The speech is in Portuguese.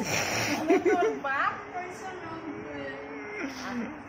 O motor barco, isso sonando.